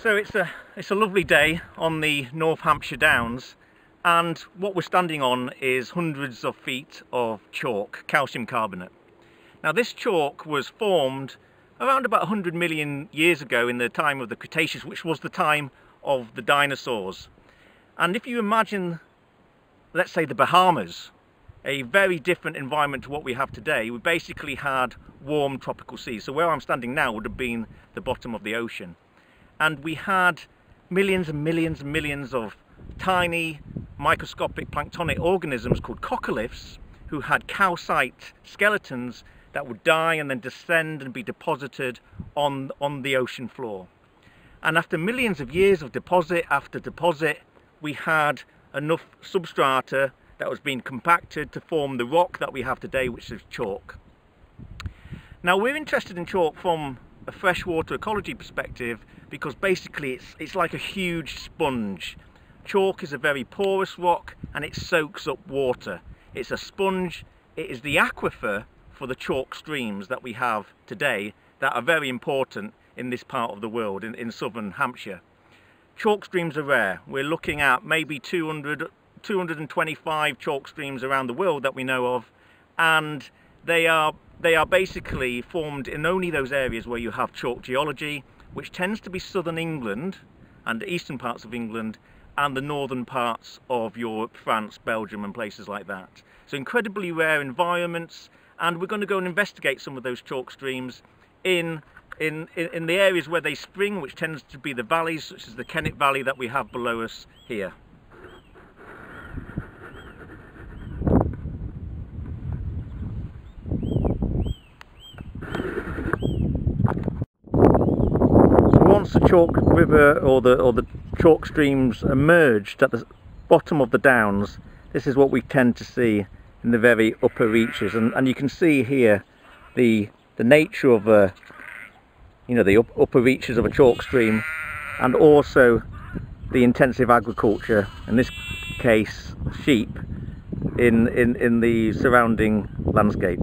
So it's a, it's a lovely day on the North Hampshire Downs and what we're standing on is hundreds of feet of chalk, calcium carbonate. Now this chalk was formed around about 100 million years ago in the time of the Cretaceous, which was the time of the dinosaurs. And if you imagine, let's say the Bahamas, a very different environment to what we have today, we basically had warm tropical seas. So where I'm standing now would have been the bottom of the ocean and we had millions and millions and millions of tiny microscopic planktonic organisms called coccoliths who had calcite skeletons that would die and then descend and be deposited on, on the ocean floor. And after millions of years of deposit after deposit, we had enough substrata that was being compacted to form the rock that we have today, which is chalk. Now we're interested in chalk from a freshwater ecology perspective because basically it's, it's like a huge sponge. Chalk is a very porous rock and it soaks up water. It's a sponge, it is the aquifer for the chalk streams that we have today that are very important in this part of the world, in, in southern Hampshire. Chalk streams are rare. We're looking at maybe 200, 225 chalk streams around the world that we know of and they are they are basically formed in only those areas where you have chalk geology, which tends to be southern England and eastern parts of England and the northern parts of Europe, France, Belgium and places like that. So incredibly rare environments and we're going to go and investigate some of those chalk streams in, in, in the areas where they spring, which tends to be the valleys, such as the Kennet Valley that we have below us here. once the chalk river or the or the chalk streams emerged at the bottom of the downs this is what we tend to see in the very upper reaches. And, and you can see here the the nature of a you know the up, upper reaches of a chalk stream and also the intensive agriculture in this case sheep in in in the surrounding landscape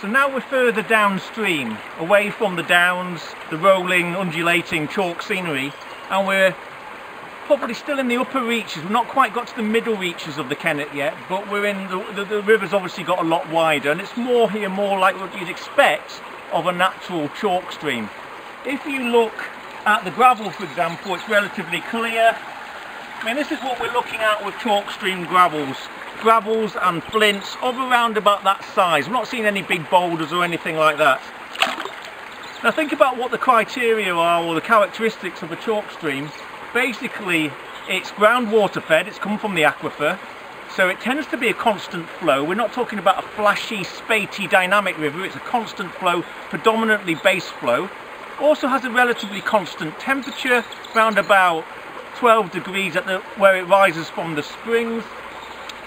So now we're further downstream, away from the downs, the rolling, undulating chalk scenery, and we're probably still in the upper reaches. We've not quite got to the middle reaches of the Kennet yet, but we're in the, the, the river's obviously got a lot wider, and it's more here, more like what you'd expect of a natural chalk stream. If you look at the gravel, for example, it's relatively clear. I mean, this is what we're looking at with chalk stream gravels gravels and flints of around about that size. I'm not seeing any big boulders or anything like that. Now think about what the criteria are or the characteristics of a chalk stream. Basically it's groundwater fed, it's come from the aquifer, so it tends to be a constant flow. We're not talking about a flashy, spatey, dynamic river, it's a constant flow, predominantly base flow. Also has a relatively constant temperature, around about 12 degrees at the, where it rises from the springs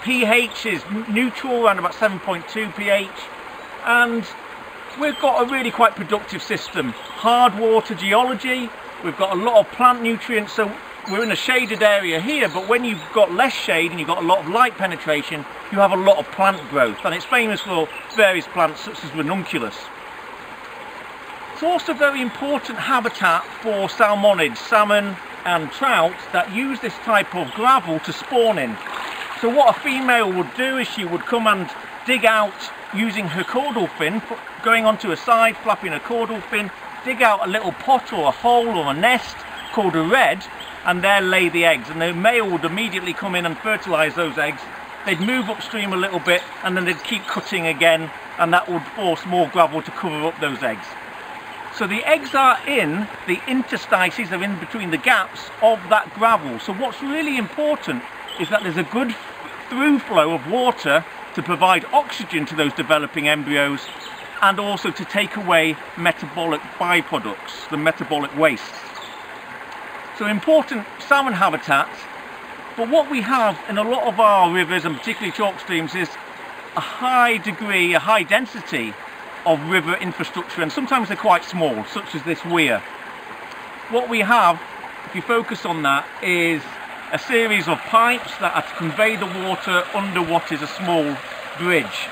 pH is neutral around about 7.2 pH and we've got a really quite productive system. Hard water geology, we've got a lot of plant nutrients so we're in a shaded area here but when you've got less shade and you've got a lot of light penetration you have a lot of plant growth and it's famous for various plants such as ranunculus. It's also a very important habitat for salmonids, salmon and trout that use this type of gravel to spawn in. So what a female would do is she would come and dig out using her caudal fin, going onto a side, flapping a caudal fin, dig out a little pot or a hole or a nest called a redd, and there lay the eggs. And the male would immediately come in and fertilise those eggs. They'd move upstream a little bit, and then they'd keep cutting again, and that would force more gravel to cover up those eggs. So the eggs are in the interstices, they're in between the gaps of that gravel. So what's really important is that there's a good through flow of water to provide oxygen to those developing embryos and also to take away metabolic byproducts, the metabolic waste. So important salmon habitat, but what we have in a lot of our rivers and particularly chalk streams is a high degree, a high density of river infrastructure and sometimes they're quite small, such as this weir. What we have, if you focus on that, is a series of pipes that are to convey the water under what is a small bridge.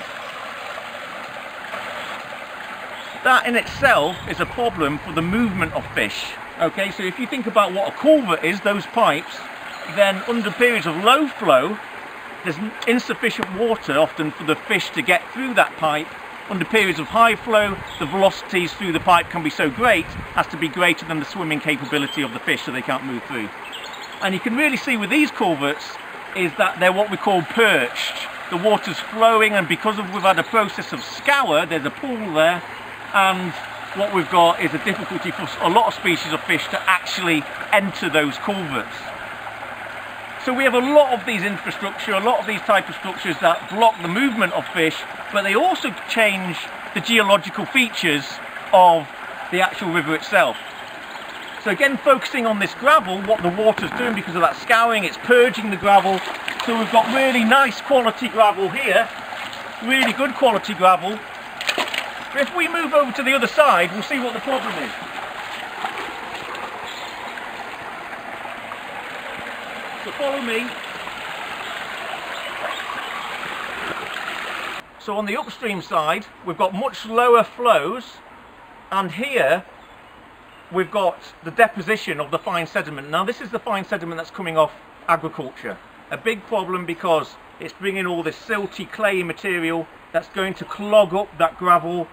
That in itself is a problem for the movement of fish. Okay, so if you think about what a culvert is, those pipes, then under periods of low flow, there's insufficient water often for the fish to get through that pipe. Under periods of high flow, the velocities through the pipe can be so great as to be greater than the swimming capability of the fish so they can't move through. And you can really see with these culverts is that they're what we call perched. The water's flowing and because of, we've had a process of scour, there's a pool there and what we've got is a difficulty for a lot of species of fish to actually enter those culverts. So we have a lot of these infrastructure, a lot of these type of structures that block the movement of fish, but they also change the geological features of the actual river itself. So again, focusing on this gravel, what the water's doing because of that scouring, it's purging the gravel. So we've got really nice quality gravel here, really good quality gravel. If we move over to the other side, we'll see what the problem is. So follow me. So on the upstream side, we've got much lower flows, and here we've got the deposition of the fine sediment. Now this is the fine sediment that's coming off agriculture. A big problem because it's bringing all this silty clay material that's going to clog up that gravel.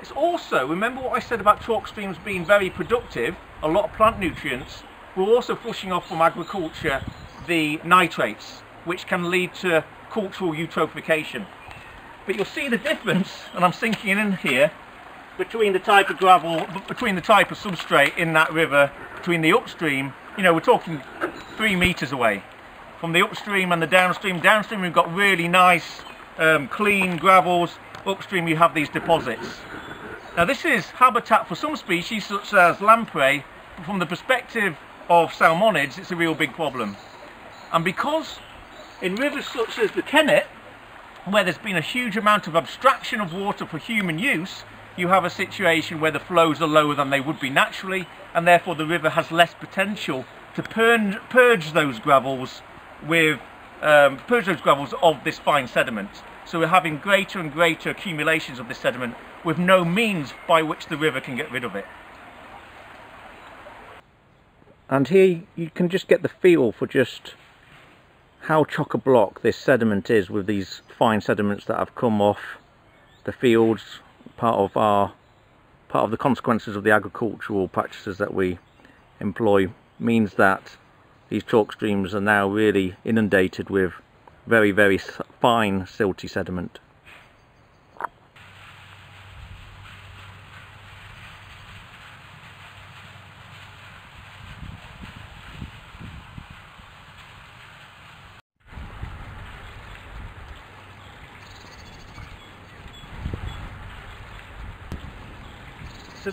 It's also, remember what I said about chalk streams being very productive, a lot of plant nutrients, we're also flushing off from agriculture the nitrates, which can lead to cultural eutrophication. But you'll see the difference, and I'm sinking in here, between the type of gravel, between the type of substrate in that river, between the upstream, you know, we're talking three meters away. From the upstream and the downstream, downstream we've got really nice, um, clean gravels, upstream you have these deposits. Now this is habitat for some species such as lamprey, from the perspective of salmonids, it's a real big problem. And because in rivers such as the Kennet, where there's been a huge amount of abstraction of water for human use, you have a situation where the flows are lower than they would be naturally, and therefore the river has less potential to purge those gravels with um, purge those gravels of this fine sediment. So we're having greater and greater accumulations of this sediment with no means by which the river can get rid of it and here you can just get the feel for just how chock-a-block this sediment is with these fine sediments that have come off the fields part of our part of the consequences of the agricultural practices that we employ means that these chalk streams are now really inundated with very very fine silty sediment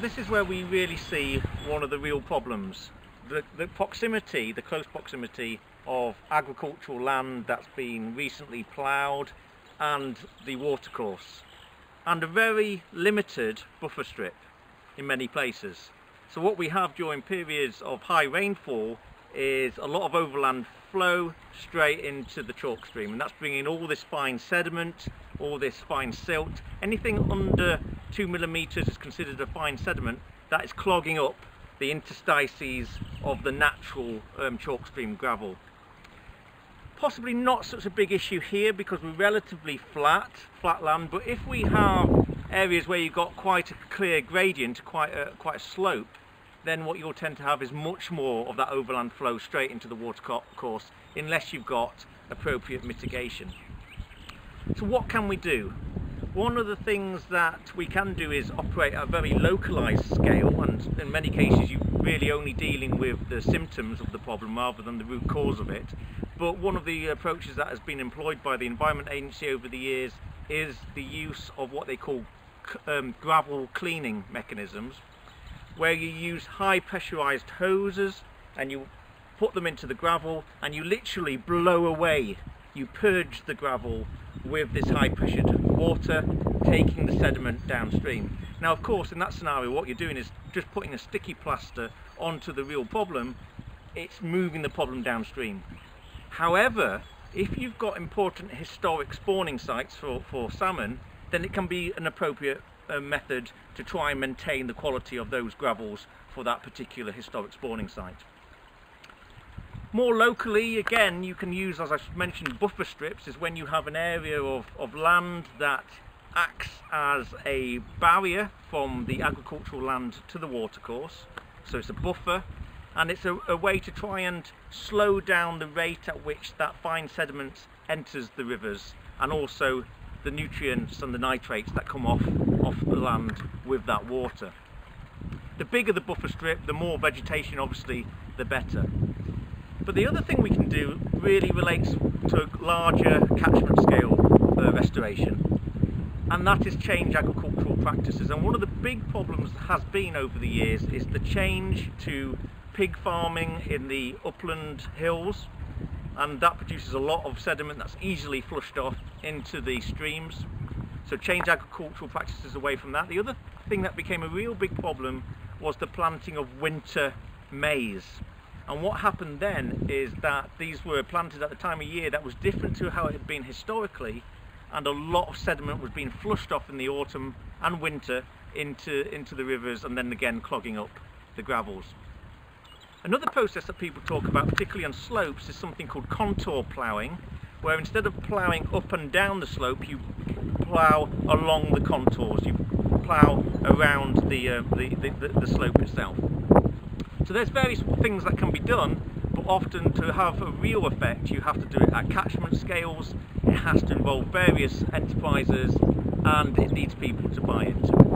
this is where we really see one of the real problems. The, the proximity, the close proximity of agricultural land that's been recently ploughed and the watercourse and a very limited buffer strip in many places. So what we have during periods of high rainfall is a lot of overland flow straight into the chalk stream and that's bringing all this fine sediment, all this fine silt, anything under two millimeters is considered a fine sediment that is clogging up the interstices of the natural um, chalk stream gravel. Possibly not such a big issue here because we're relatively flat, flat land, but if we have areas where you've got quite a clear gradient, quite a, quite a slope, then what you'll tend to have is much more of that overland flow straight into the water course unless you've got appropriate mitigation. So what can we do? One of the things that we can do is operate at a very localised scale and in many cases you're really only dealing with the symptoms of the problem rather than the root cause of it. But one of the approaches that has been employed by the Environment Agency over the years is the use of what they call um, gravel cleaning mechanisms where you use high pressurized hoses and you put them into the gravel and you literally blow away you purge the gravel with this high pressured water taking the sediment downstream. Now of course in that scenario what you're doing is just putting a sticky plaster onto the real problem, it's moving the problem downstream. However, if you've got important historic spawning sites for, for salmon, then it can be an appropriate uh, method to try and maintain the quality of those gravels for that particular historic spawning site. More locally, again, you can use, as I mentioned, buffer strips is when you have an area of, of land that acts as a barrier from the agricultural land to the watercourse. So it's a buffer and it's a, a way to try and slow down the rate at which that fine sediment enters the rivers and also the nutrients and the nitrates that come off, off the land with that water. The bigger the buffer strip, the more vegetation obviously, the better. But the other thing we can do really relates to a larger catchment scale uh, restoration and that is change agricultural practices. And one of the big problems has been over the years is the change to pig farming in the upland hills and that produces a lot of sediment that's easily flushed off into the streams. So change agricultural practices away from that. The other thing that became a real big problem was the planting of winter maize and what happened then is that these were planted at the time of year that was different to how it had been historically and a lot of sediment was being flushed off in the autumn and winter into, into the rivers and then again clogging up the gravels. Another process that people talk about, particularly on slopes, is something called contour ploughing, where instead of ploughing up and down the slope, you plough along the contours, you plough around the, uh, the, the, the slope itself. So there's various things that can be done, but often to have a real effect you have to do it at catchment scales, it has to involve various enterprises and it needs people to buy into.